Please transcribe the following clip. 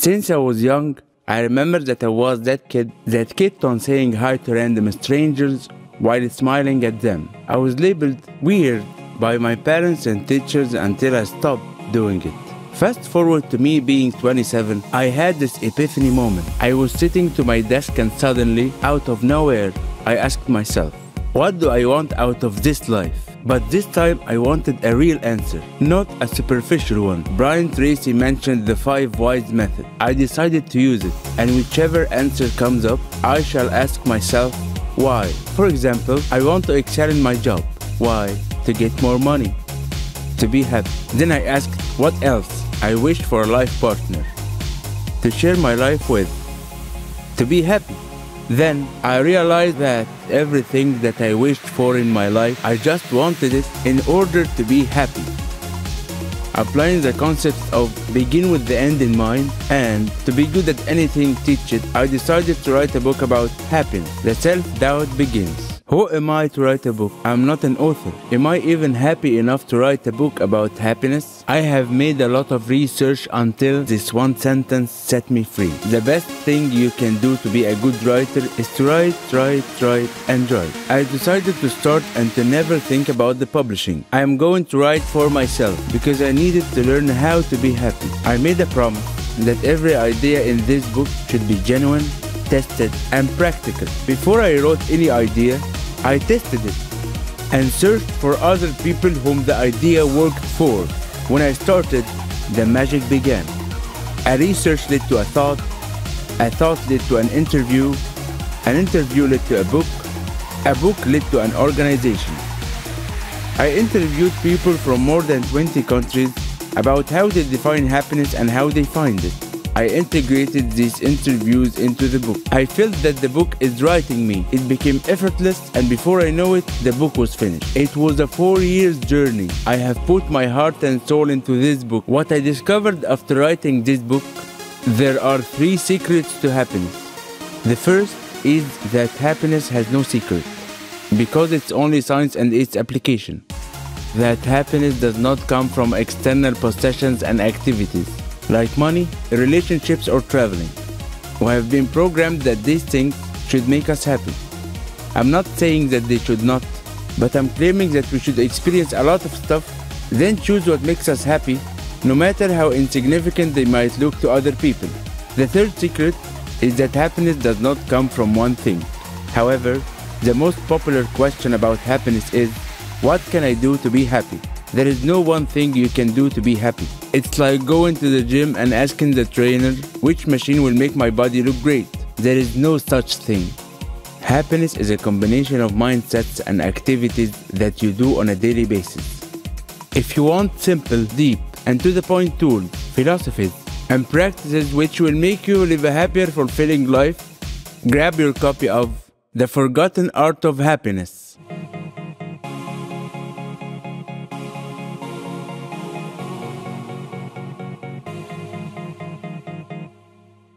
Since I was young, I remember that I was that kid that kept on saying hi to random strangers while smiling at them. I was labeled weird by my parents and teachers until I stopped doing it. Fast forward to me being 27, I had this epiphany moment. I was sitting to my desk and suddenly, out of nowhere, I asked myself, what do I want out of this life? But this time I wanted a real answer, not a superficial one. Brian Tracy mentioned the five whys method. I decided to use it, and whichever answer comes up, I shall ask myself why. For example, I want to excel in my job. Why? To get more money. To be happy. Then I asked what else? I wished for a life partner. To share my life with. To be happy. Then I realized that everything that I wished for in my life, I just wanted it in order to be happy. Applying the concept of begin with the end in mind and to be good at anything, teach it, I decided to write a book about happiness. The self doubt begins. Who am I to write a book? I'm not an author. Am I even happy enough to write a book about happiness? I have made a lot of research until this one sentence set me free. The best thing you can do to be a good writer is to write, write, write, and write. I decided to start and to never think about the publishing. I am going to write for myself because I needed to learn how to be happy. I made a promise that every idea in this book should be genuine, tested, and practical. Before I wrote any idea, I tested it and searched for other people whom the idea worked for. When I started, the magic began. A research led to a thought, a thought led to an interview, an interview led to a book, a book led to an organization. I interviewed people from more than 20 countries about how they define happiness and how they find it. I integrated these interviews into the book. I felt that the book is writing me. It became effortless, and before I know it, the book was finished. It was a four years journey. I have put my heart and soul into this book. What I discovered after writing this book, there are three secrets to happiness. The first is that happiness has no secret, because it's only science and its application. That happiness does not come from external possessions and activities like money, relationships, or traveling. We have been programmed that these things should make us happy. I'm not saying that they should not, but I'm claiming that we should experience a lot of stuff, then choose what makes us happy, no matter how insignificant they might look to other people. The third secret is that happiness does not come from one thing. However, the most popular question about happiness is what can I do to be happy? There is no one thing you can do to be happy. It's like going to the gym and asking the trainer which machine will make my body look great. There is no such thing. Happiness is a combination of mindsets and activities that you do on a daily basis. If you want simple, deep, and to the point tools, philosophies, and practices which will make you live a happier, fulfilling life, grab your copy of The Forgotten Art of Happiness